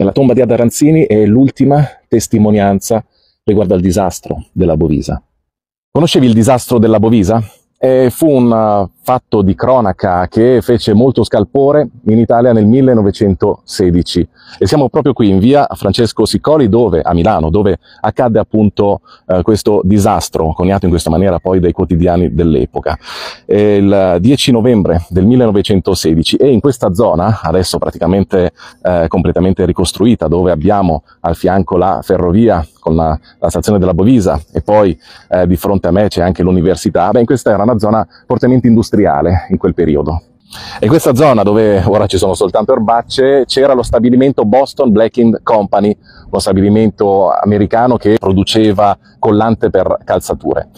La tomba di Ada Ranzini è l'ultima testimonianza riguardo al disastro della Bovisa. Conoscevi il disastro della Bovisa? E fu un uh, fatto di cronaca che fece molto scalpore in Italia nel 1916 e siamo proprio qui in via Francesco Siccoli dove, a Milano dove accadde appunto uh, questo disastro coniato in questa maniera poi dai quotidiani dell'epoca. Il 10 novembre del 1916 e in questa zona, adesso praticamente uh, completamente ricostruita, dove abbiamo al fianco la ferrovia con la, la stazione della Bovisa e poi eh, di fronte a me c'è anche l'università, beh in questa era una zona fortemente industriale in quel periodo. E in questa zona dove ora ci sono soltanto erbacce c'era lo stabilimento Boston Blacking Company, uno stabilimento americano che produceva collante per calzature.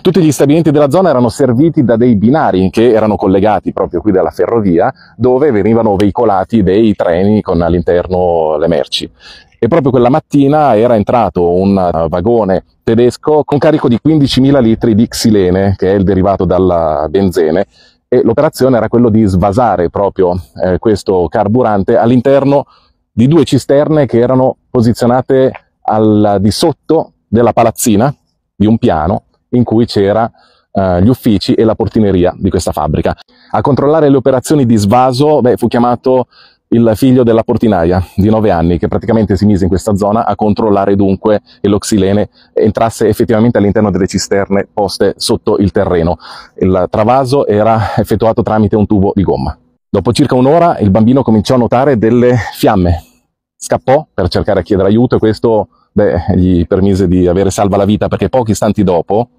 Tutti gli stabilimenti della zona erano serviti da dei binari che erano collegati proprio qui dalla ferrovia dove venivano veicolati dei treni con all'interno le merci e proprio quella mattina era entrato un vagone tedesco con carico di 15.000 litri di xilene, che è il derivato dalla benzene, e l'operazione era quello di svasare proprio eh, questo carburante all'interno di due cisterne che erano posizionate al di sotto della palazzina di un piano in cui c'era Uh, gli uffici e la portineria di questa fabbrica. A controllare le operazioni di svaso beh, fu chiamato il figlio della portinaia di 9 anni che praticamente si mise in questa zona a controllare dunque che l'oxilene entrasse effettivamente all'interno delle cisterne poste sotto il terreno. Il travaso era effettuato tramite un tubo di gomma. Dopo circa un'ora il bambino cominciò a notare delle fiamme. Scappò per cercare a chiedere aiuto e questo beh, gli permise di avere salva la vita perché pochi istanti dopo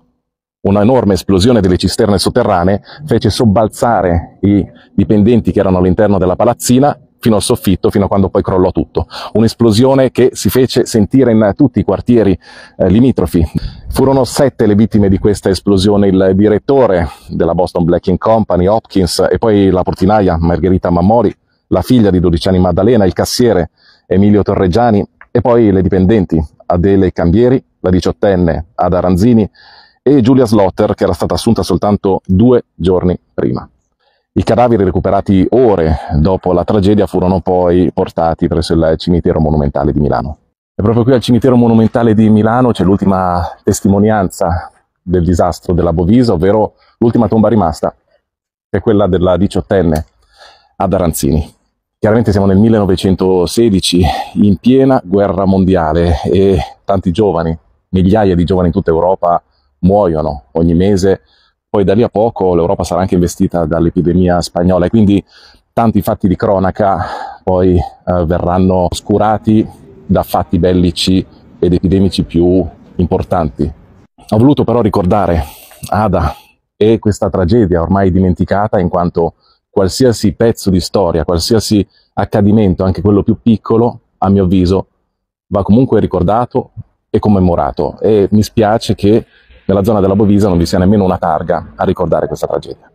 una enorme esplosione delle cisterne sotterranee fece sobbalzare i dipendenti che erano all'interno della palazzina fino al soffitto, fino a quando poi crollò tutto. Un'esplosione che si fece sentire in tutti i quartieri eh, limitrofi. Furono sette le vittime di questa esplosione, il direttore della Boston Blacking Company, Hopkins, e poi la portinaia Margherita Mammori, la figlia di 12 anni Maddalena, il cassiere Emilio Torreggiani, e poi le dipendenti Adele Cambieri, la diciottenne Ada Ranzini e Giulia Slotter, che era stata assunta soltanto due giorni prima. I cadaveri recuperati ore dopo la tragedia furono poi portati presso il cimitero monumentale di Milano. E proprio qui al cimitero monumentale di Milano c'è l'ultima testimonianza del disastro della Bovisa, ovvero l'ultima tomba rimasta, che è quella della diciottenne ad Aranzini. Chiaramente siamo nel 1916, in piena guerra mondiale, e tanti giovani, migliaia di giovani in tutta Europa, muoiono ogni mese poi da lì a poco l'Europa sarà anche investita dall'epidemia spagnola e quindi tanti fatti di cronaca poi eh, verranno oscurati da fatti bellici ed epidemici più importanti. Ho voluto però ricordare Ada e questa tragedia ormai dimenticata in quanto qualsiasi pezzo di storia, qualsiasi accadimento, anche quello più piccolo, a mio avviso, va comunque ricordato e commemorato e mi spiace che nella zona della Bovisa non vi sia nemmeno una targa a ricordare questa tragedia.